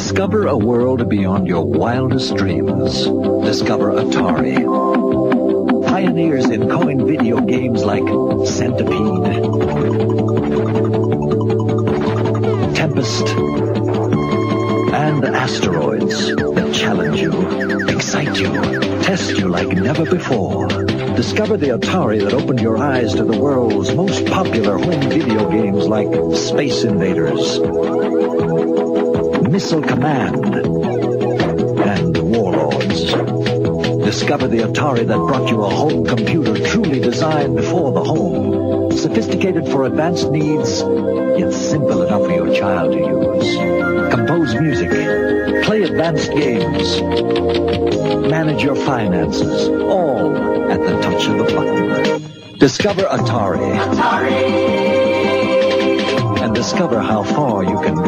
Discover a world beyond your wildest dreams. Discover Atari. Pioneers in coin video games like Centipede, Tempest, and Asteroids that challenge you, excite you, test you like never before. Discover the Atari that opened your eyes to the world's most popular home video games like Space Invaders, Missile Command, and Warlords. Discover the Atari that brought you a home computer truly designed for the home. Sophisticated for advanced needs, yet simple enough for your child to use. Compose music, play advanced games, manage your finances, all at the touch of a button. Discover Atari. Atari! And discover how far you can.